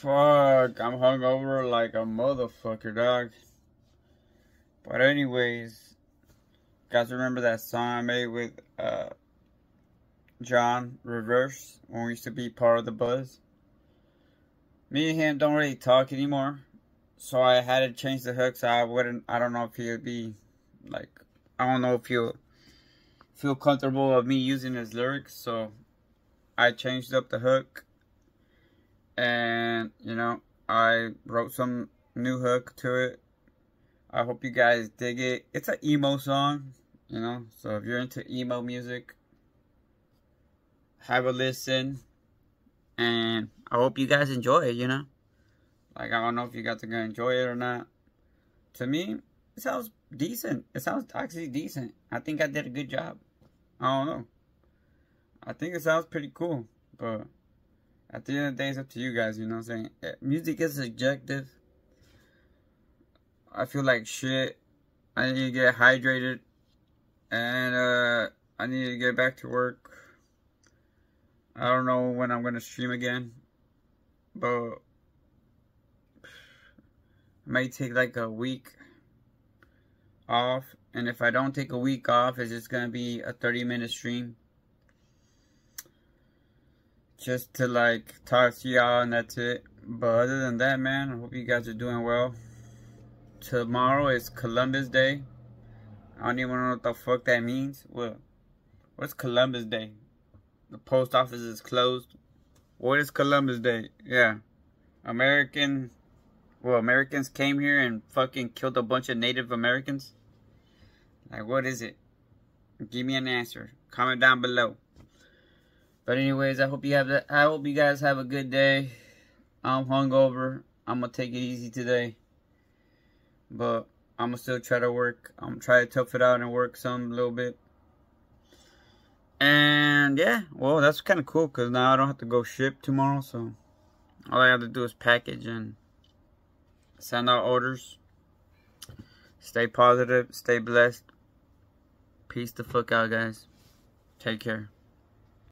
Fuck, I'm hungover like a motherfucker, dog. But anyways, guys remember that song I made with uh, John Reverse when we used to be part of the Buzz? Me and him don't really talk anymore. So I had to change the hook so I wouldn't I don't know if he'd be like I don't know if he'll feel comfortable of me using his lyrics, so I changed up the hook and you know I wrote some new hook to it. I hope you guys dig it. It's an emo song, you know, so if you're into emo music, have a listen, and I hope you guys enjoy it. You know, like I don't know if you guys are gonna enjoy it or not. To me, it sounds decent. It sounds actually decent. I think I did a good job. I don't know. I think it sounds pretty cool, but at the end of the day, it's up to you guys, you know what I'm saying? Eh, music is subjective. I feel like shit. I need to get hydrated. And, uh, I need to get back to work. I don't know when I'm going to stream again. But, it may take like a week off. And if I don't take a week off, it's just going to be a 30 minute stream just to like talk to y'all and that's it. But other than that, man, I hope you guys are doing well. Tomorrow is Columbus Day. I don't even know what the fuck that means. What? What's Columbus Day? The post office is closed. What is Columbus Day? Yeah. American, well, Americans came here and fucking killed a bunch of Native Americans. Like, what is it? Give me an answer. Comment down below. But anyways, I hope you have that. I hope you guys have a good day. I'm hungover. I'm gonna take it easy today. But I'm gonna still try to work. I'm try to tough it out and work some little bit. And yeah, well, that's kind of cool because now I don't have to go ship tomorrow. So all I have to do is package and send out orders. Stay positive. Stay blessed. Peace the fuck out, guys. Take care.